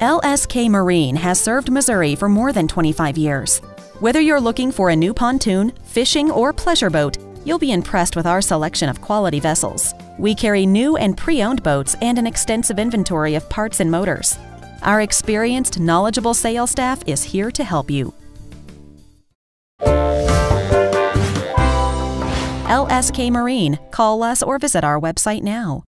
LSK Marine has served Missouri for more than 25 years. Whether you're looking for a new pontoon, fishing, or pleasure boat, you'll be impressed with our selection of quality vessels. We carry new and pre owned boats and an extensive inventory of parts and motors. Our experienced, knowledgeable sales staff is here to help you. LSK Marine. Call us or visit our website now.